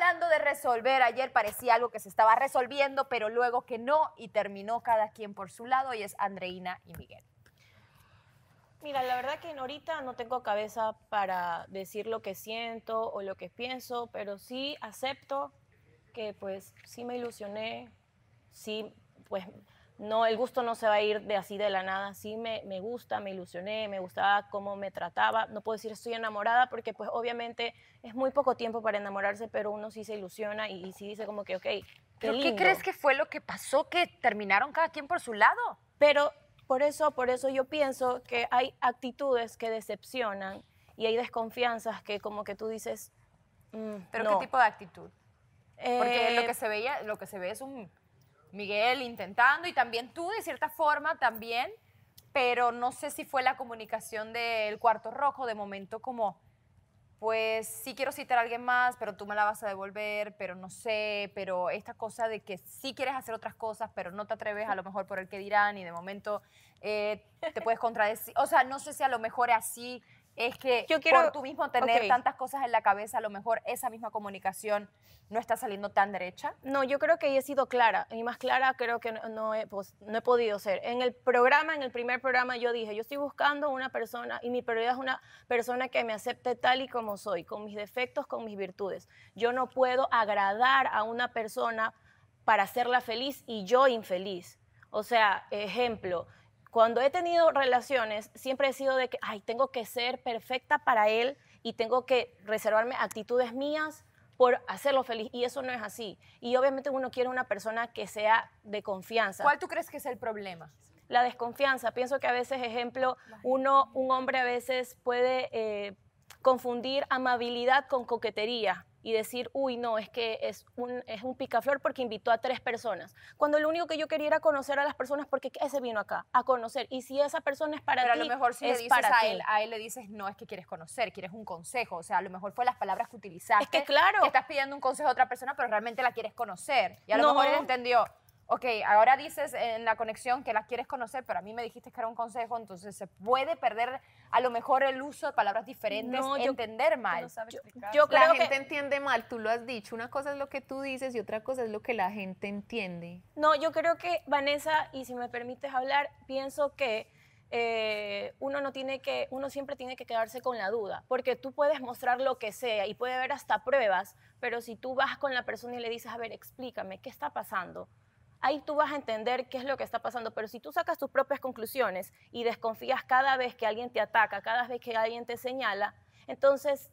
hablando de resolver, ayer parecía algo que se estaba resolviendo, pero luego que no y terminó cada quien por su lado y es Andreina y Miguel. Mira, la verdad que ahorita no tengo cabeza para decir lo que siento o lo que pienso, pero sí acepto que pues sí me ilusioné, sí pues no, el gusto no se va a ir de así de la nada, sí me, me gusta, me ilusioné, me gustaba cómo me trataba, no puedo decir estoy enamorada porque pues obviamente es muy poco tiempo para enamorarse, pero uno sí se ilusiona y, y sí dice como que ok, qué ¿Pero qué crees que fue lo que pasó que terminaron cada quien por su lado? Pero por eso, por eso yo pienso que hay actitudes que decepcionan y hay desconfianzas que como que tú dices, mm, ¿Pero no. qué tipo de actitud? Porque lo Eh, que se veía, lo que se ve es un Miguel intentando y también tú de cierta forma también, pero no sé si fue la comunicación del cuarto rojo de momento como pues sí quiero citar a alguien más, pero tú me la vas a devolver, pero no sé, pero esta cosa de que sí quieres hacer otras cosas, pero no te atreves a lo mejor por el que dirán y de momento eh, te puedes contradecir. O sea, no sé si a lo mejor así es que Yo quiero- por tú mismo tener ok. tantas cosas en la cabeza, a lo mejor esa misma comunicación no está saliendo tan derecha. No, yo creo que he sido clara y más clara creo que no, no he, pues, no he podido ser. En el programa, en el primer programa yo dije, yo estoy buscando una persona y mi prioridad es una persona que me acepte tal y como soy, con mis defectos, con mis virtudes. Yo no puedo agradar a una persona para hacerla feliz y yo infeliz. O sea, ejemplo, cuando he tenido relaciones, siempre he sido de que, ay, tengo que ser perfecta para él y tengo que reservarme actitudes mías por hacerlo feliz. Y eso no es así. Y obviamente uno quiere una persona que sea de confianza. ¿Cuál tú crees que es el problema? La desconfianza. Pienso que a veces, ejemplo, uno, un hombre a veces puede eh, confundir amabilidad con coquetería y decir, uy, no, es que es un, es un picaflor porque invitó a tres personas. Cuando lo único que yo quería era conocer a las personas porque ese vino acá, a conocer. Y si esa persona es para Pero a lo mejor si le es dices para a ti. él, a él le dices, no es que quieres conocer, quieres un consejo. O sea, a lo mejor fue las palabras que utilizaste. Es que claro. Que estás pidiendo un consejo a otra persona, pero realmente la quieres conocer. Y a lo No. mejor él entendió, ok, ahora dices en la conexión que la quieres conocer, pero a mí me dijiste que era un consejo, entonces se puede perder a lo mejor el uso de palabras diferentes, No, yo- entender mal. Yo la creo gente que entiende mal, tú lo has dicho. Una cosa es lo que tú dices y otra cosa es lo que la gente entiende. No, yo creo que Vanessa, y si me permites hablar, pienso que eh, uno no tiene que, uno siempre tiene que quedarse con la duda, porque tú puedes mostrar lo que sea y puede haber hasta pruebas, pero si tú vas con la persona y le dices, a ver, explícame, ¿qué está pasando? Ahí tú vas a entender qué es lo que está pasando, pero si tú sacas tus propias conclusiones y desconfías cada vez que alguien te ataca, cada vez que alguien te señala, entonces,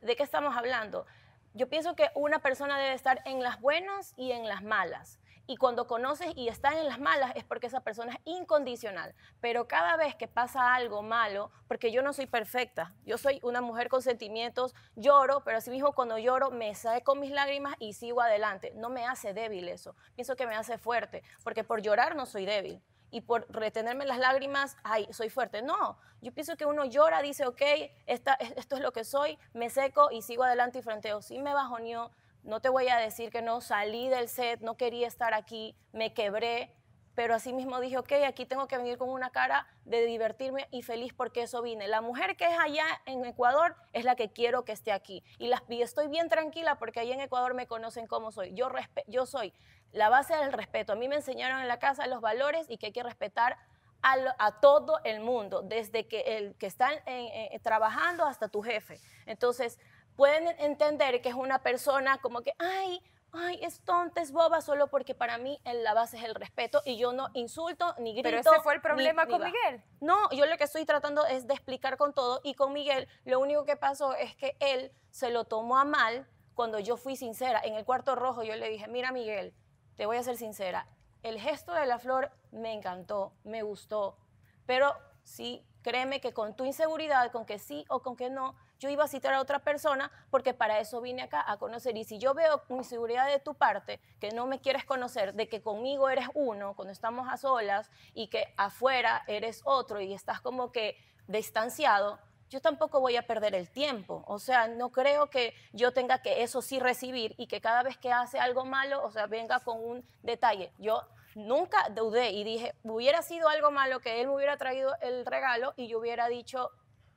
¿de qué estamos hablando? Yo pienso que una persona debe estar en las buenas y en las malas. Y cuando conoces y está en las malas es porque esa persona es incondicional. Pero cada vez que pasa algo malo, porque yo no soy perfecta, yo soy una mujer con sentimientos, lloro, pero así mismo cuando lloro me saco mis lágrimas y sigo adelante. No me hace débil eso. Pienso que me hace fuerte, porque por llorar no soy débil. Y por retenerme las lágrimas, ay, soy fuerte. No, yo pienso que uno llora, dice, ok, esta, esto es lo que soy, me seco y sigo adelante y frenteo. Sí me bajoneó, no te voy a decir que no, salí del set, no quería estar aquí, me quebré, pero así mismo dije, ok, aquí tengo que venir con una cara de divertirme y feliz porque eso vine. La mujer que es allá en Ecuador es la que quiero que esté aquí. Y, las, y estoy bien tranquila porque allá en Ecuador me conocen cómo soy. Yo, yo soy la base del respeto. A mí me enseñaron en la casa los valores y que hay que respetar a, todo el mundo, desde que el que está en- en- trabajando hasta tu jefe. Entonces, pueden entender que es una persona como que, ay, ay, es tonta, es boba, solo porque para mí en la base es el respeto y yo no insulto ni grito. Pero ese fue el problema ni con. Miguel. No, yo lo que estoy tratando es de explicar con todo y con Miguel lo único que pasó es que él se lo tomó a mal cuando yo fui sincera. En el cuarto rojo yo le dije, mira Miguel, te voy a ser sincera, el gesto de la flor me encantó, me gustó, pero sí, créeme que con tu inseguridad, con que sí o con que no, yo iba a citar a otra persona porque para eso vine acá a conocer. Y si yo veo inseguridad de tu parte, que no me quieres conocer, de que conmigo eres uno cuando estamos a solas y que afuera eres otro y estás como que distanciado, yo tampoco voy a perder el tiempo. O sea, no creo que yo tenga que eso sí recibir y que cada vez que hace algo malo, o sea, venga con un detalle. Yo nunca dudé y dije, hubiera sido algo malo que él me hubiera traído el regalo y yo hubiera dicho,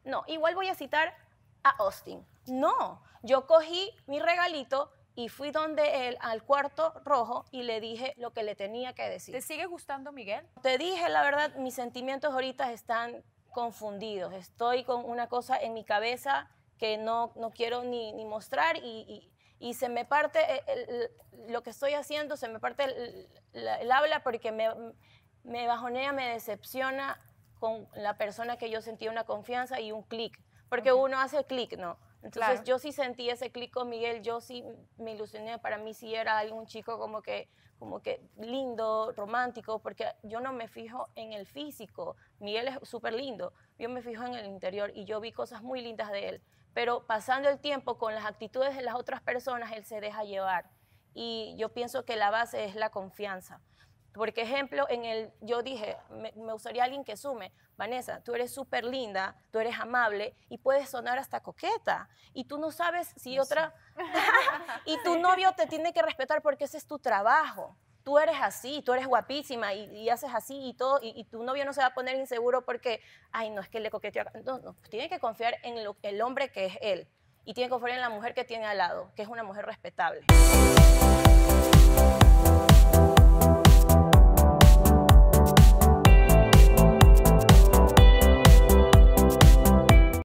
no, igual voy a citar a Austin. No, yo cogí mi regalito y fui donde él al cuarto rojo y le dije lo que le tenía que decir. ¿Te sigue gustando Miguel? Te dije, la verdad, mis sentimientos ahorita están confundidos. Estoy con una cosa en mi cabeza que no, no quiero ni, ni mostrar y, y, se me parte lo que estoy haciendo, se me parte el, habla porque me, me bajonea, me decepciona con la persona que yo sentía una confianza y un clic. Porque uno hace clic, ¿no? Entonces yo sí sentí ese clic con Miguel, yo sí me ilusioné, para mí sí era algún chico como que, como que lindo, romántico, porque yo no me fijo en el físico, Miguel es súper lindo, yo me fijo en el interior y yo vi cosas muy lindas de él, pero pasando el tiempo con las actitudes de las otras personas, él se deja llevar. Y yo pienso que la base es la confianza. Por ejemplo, en el, yo dije, me, me gustaría alguien que sume. Vanessa, tú eres súper linda, tú eres amable y puedes sonar hasta coqueta. Y tú no sabes si otra... y tu novio te tiene que respetar porque ese es tu trabajo. Tú eres así, tú eres guapísima y, haces así y todo, y, tu novio no se va a poner inseguro porque, ay, no, es que le coqueteó. No, no, tiene que confiar en el hombre que es él y tiene que confiar en la mujer que tiene al lado, que es una mujer respetable.